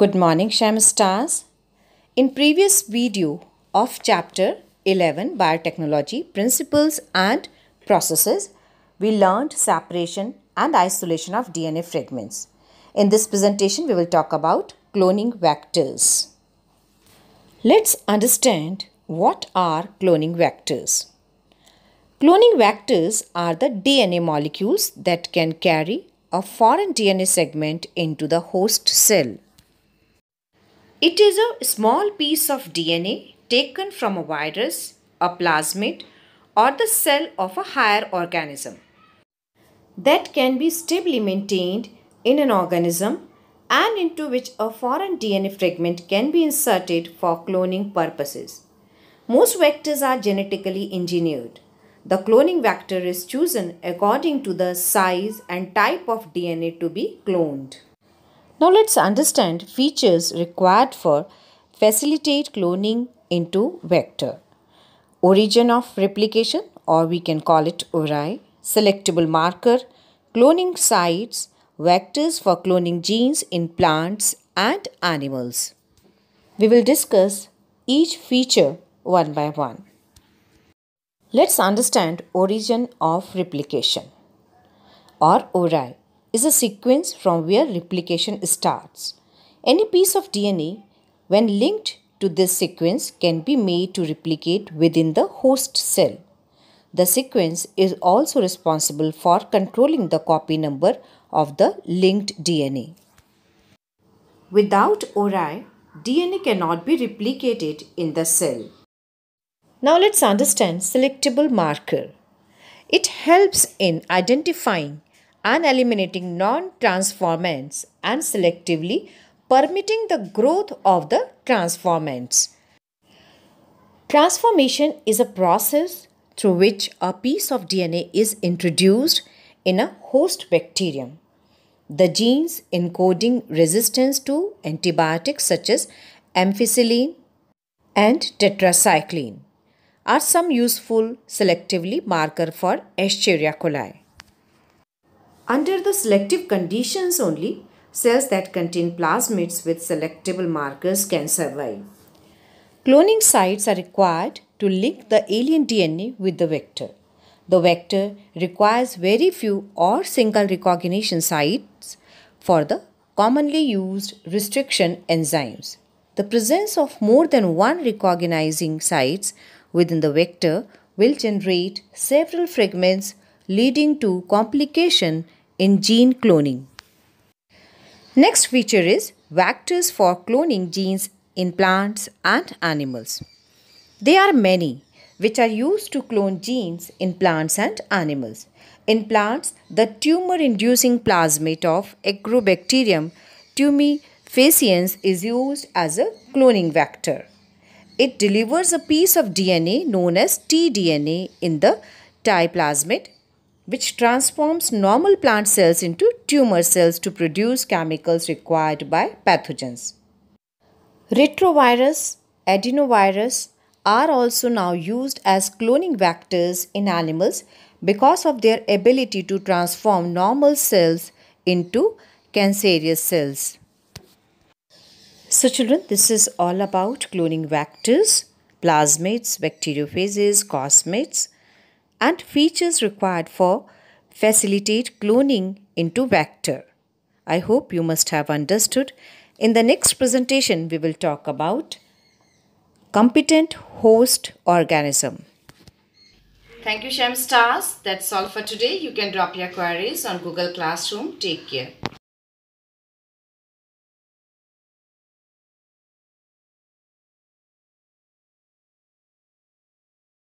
Good morning, Sham Stars. In previous video of chapter 11 Biotechnology Principles and Processes, we learned separation and isolation of DNA fragments. In this presentation, we will talk about cloning vectors. Let's understand what are cloning vectors. Cloning vectors are the DNA molecules that can carry a foreign DNA segment into the host cell. It is a small piece of DNA taken from a virus, a plasmid, or the cell of a higher organism that can be stably maintained in an organism and into which a foreign DNA fragment can be inserted for cloning purposes. Most vectors are genetically engineered. The cloning vector is chosen according to the size and type of DNA to be cloned. Now let's understand features required for facilitate cloning into vector. Origin of replication or we can call it ORI, selectable marker, cloning sites, vectors for cloning genes in plants and animals. We will discuss each feature one by one. Let's understand origin of replication or ORI is a sequence from where replication starts. Any piece of DNA, when linked to this sequence, can be made to replicate within the host cell. The sequence is also responsible for controlling the copy number of the linked DNA. Without ORI, DNA cannot be replicated in the cell. Now let's understand selectable marker. It helps in identifying and eliminating non-transformants and selectively permitting the growth of the transformants. Transformation is a process through which a piece of DNA is introduced in a host bacterium. The genes encoding resistance to antibiotics such as ampicillin and tetracycline are some useful selectively marker for Escherichia coli. Under the selective conditions only, cells that contain plasmids with selectable markers can survive. Cloning sites are required to link the alien DNA with the vector. The vector requires very few or single recognition sites for the commonly used restriction enzymes. The presence of more than one recognizing sites within the vector will generate several fragments leading to complication in gene cloning. Next feature is vectors for cloning genes in plants and animals. There are many which are used to clone genes in plants and animals. In plants, the tumor-inducing plasmid of Agrobacterium tumefaciens is used as a cloning vector. It delivers a piece of DNA known as T-DNA in the Ti plasmid which transforms normal plant cells into tumor cells to produce chemicals required by pathogens. Retrovirus, adenovirus are also now used as cloning vectors in animals because of their ability to transform normal cells into cancerous cells. So children, this is all about cloning vectors, plasmids, bacteriophages, cosmids, and features required for facilitate cloning into vector. I hope you must have understood. In the next presentation, we will talk about competent host organism. Thank you, Shem Stars. That's all for today. You can drop your queries on Google Classroom. Take care.